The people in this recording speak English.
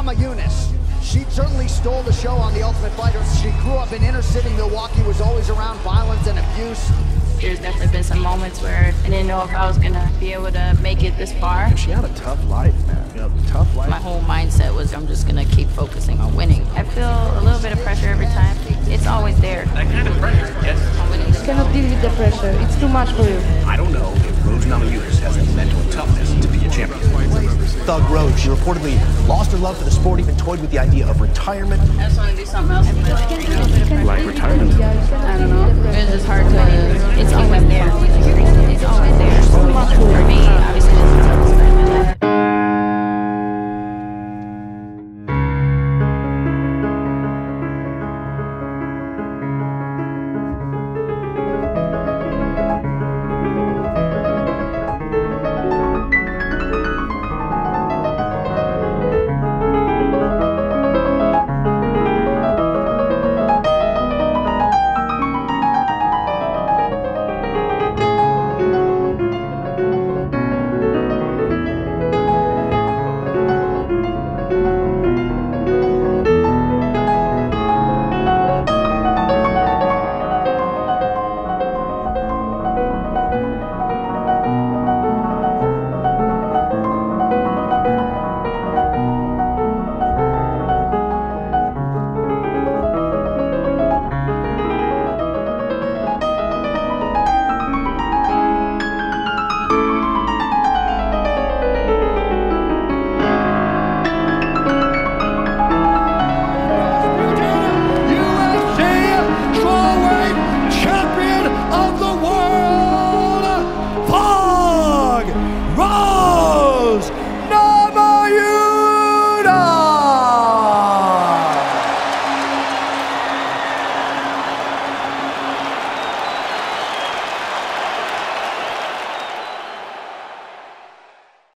Namajunas. She certainly stole the show on The Ultimate Fighter. She grew up in inner city Milwaukee, was always around violence and abuse. There's definitely been some moments where I didn't know if I was gonna be able to make it this far. She had a tough life, man. You know, tough life. My whole mindset was I'm just gonna keep focusing on winning. I feel a little bit of pressure every time. It's always there. That kind of pressure, yes. On winning. cannot deal with the pressure. It's too much for you. I don't know if Rose Namajunas has the mental toughness to be a champion. Thug Rose, she reportedly lost her love for the sport, even toyed with the idea of retirement. I just wanna do something else in my life. Like retirement. I don't know. It's just hard